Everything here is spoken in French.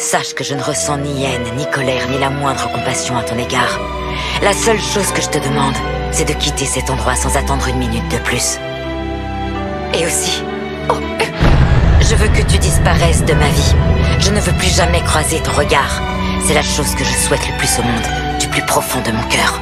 Sache que je ne ressens ni haine, ni colère, ni la moindre compassion à ton égard. La seule chose que je te demande, c'est de quitter cet endroit sans attendre une minute de plus. Et aussi, oh, je veux que tu disparaisses de ma vie. Je ne veux plus jamais croiser ton regard. C'est la chose que je souhaite le plus au monde, du plus profond de mon cœur.